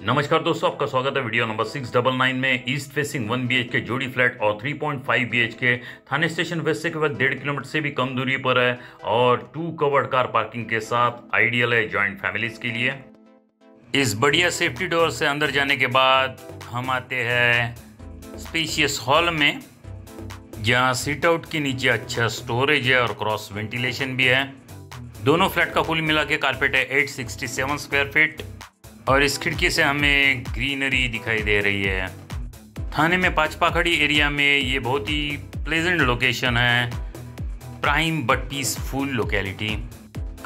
नमस्कार दोस्तों, आपका स्वागत है video number six double nine में। East facing one BHK जोड़ी फ्लैट और थ्री पॉइंट फाइव बीएच के थाने स्टेशन वेस्ट से केवल डेढ़ किलोमीटर से भी कम दूरी पर है और टू कवर्ड कार पार्किंग के साथ आइडियल है जॉइंट फैमिलीज़ के लिए। इस बढ़िया सेफ्टी डोर से अंदर जाने के बाद हम आते हैं स्पेशियस हॉल में, जहाँ सीट आउट के नीचे अच्छा स्टोरेज है और क्रॉस वेंटिलेशन भी है। दोनों फ्लैट का कुल मिला के कारपेट है 867 स्क्वायर फीट और इस खिड़की से हमें ग्रीनरी दिखाई दे रही है। थाने में पाचपाखड़ी एरिया में ये बहुत ही प्लेजेंट लोकेशन है। प्राइम बट पीसफुल लोकेलिटी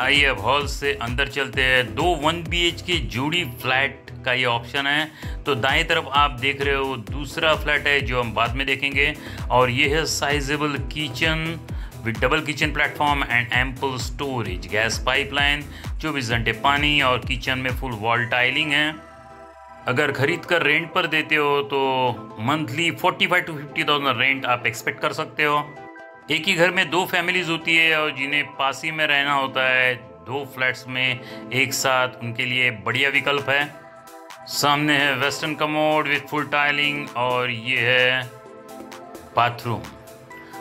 आइए अब हॉल से अंदर चलते हैं। दो वन बी एच के जोड़ी फ्लैट का ये ऑप्शन है। तो दाएँ तरफ़ आप देख रहे हो, दूसरा फ्लैट है जो हम बाद में देखेंगे। और ये है sizeable kitchen with double kitchen platform and ample storage gas pipeline चौबीस घंटे पानी और किचन में फुल वॉल टाइलिंग है। अगर खरीद कर रेंट पर देते हो तो monthly forty five to fifty thousand rent आप एक्सपेक्ट कर सकते हो। एक ही घर में दो फैमिलीज़ होती है और जिन्हें पास में रहना होता है, दो फ्लैट्स में एक साथ उनके लिए बढ़िया विकल्प है। सामने है western commode with full tiling और ये है बाथरूम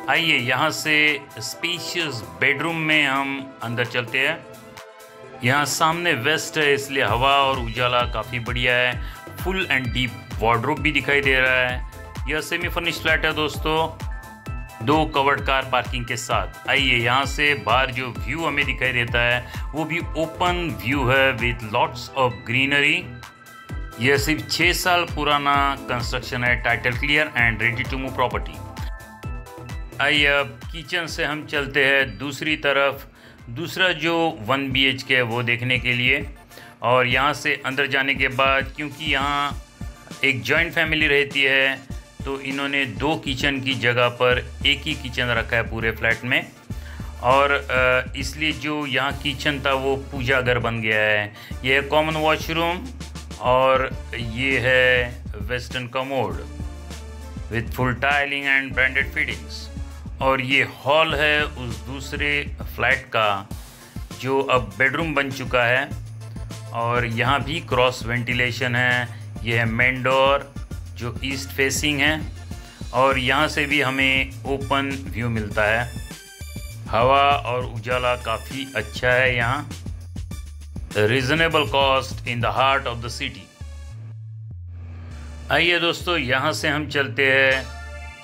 आइए यहाँ से स्पेशियस बेडरूम में हम अंदर चलते हैं। यहाँ सामने वेस्ट है, इसलिए हवा और उजाला काफ़ी बढ़िया है। फुल एंड डीप वार्ड्रोब भी दिखाई दे रहा है। यह सेमी फर्निश फ्लैट है दोस्तों। दो कवर्ड कार पार्किंग के साथ। आइए यहाँ से बाहर जो व्यू हमें दिखाई देता है, वो भी ओपन व्यू है विथ लॉट्स ऑफ़ ग्रीनरी यह सिर्फ़ छः साल पुराना कंस्ट्रक्शन है title clear and ready to move property आइए अब किचन से हम चलते हैं दूसरी तरफ़। दूसरा जो वन बी एच के है वो देखने के लिए। और यहाँ से अंदर जाने के बाद, क्योंकि यहाँ एक जॉइंट फैमिली रहती है तो इन्होंने दो किचन की जगह पर एक ही किचन रखा है पूरे फ्लैट में। और इसलिए जो यहाँ किचन था वो पूजा घर बन गया है। यह है कॉमन वॉशरूम और ये है western commode with full tiling and branded fittings और ये हॉल है उस दूसरे फ्लैट का, जो अब बेडरूम बन चुका है। और यहाँ भी क्रॉस वेंटिलेशन है। ये है मेन डोर, जो ईस्ट फेसिंग है। और यहाँ से भी हमें ओपन व्यू मिलता है। हवा और उजाला काफ़ी अच्छा है यहाँ। Reasonable cost in the heart of the city आइए दोस्तों, यहाँ से हम चलते हैं।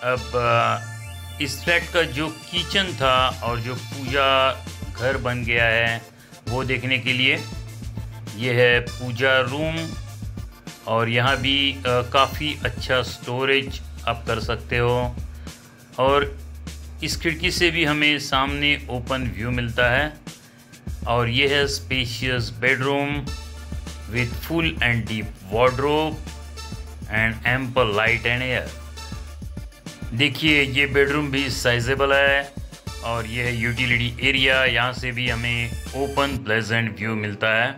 अब इस फ्लैट का जो किचन था और जो पूजा घर बन गया है, वो देखने के लिए। ये है पूजा रूम और यहाँ भी काफ़ी अच्छा स्टोरेज आप कर सकते हो। और इस खिड़की से भी हमें सामने ओपन व्यू मिलता है और ये है spacious bedroom with full and deep wardrobe and ample light and air देखिए, ये बेडरूम भी साइजेबल है और ये है यूटिलिटी एरिया यहाँ से भी हमें ओपन प्लेजेंट व्यू मिलता है।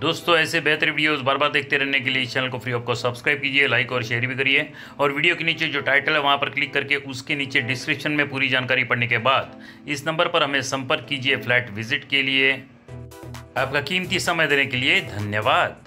दोस्तों, ऐसे बेहतर वीडियोस बार बार देखते रहने के लिए इस चैनल को फ्री ऑफ़ सब्सक्राइब कीजिए लाइक और शेयर भी करिए। और वीडियो के नीचे जो टाइटल है, वहाँ पर क्लिक करके उसके नीचे डिस्क्रिप्शन में पूरी जानकारी पढ़ने के बाद इस नंबर पर हमें संपर्क कीजिए फ्लैट विज़िट के लिए। आपका कीमती समय देने के लिए धन्यवाद।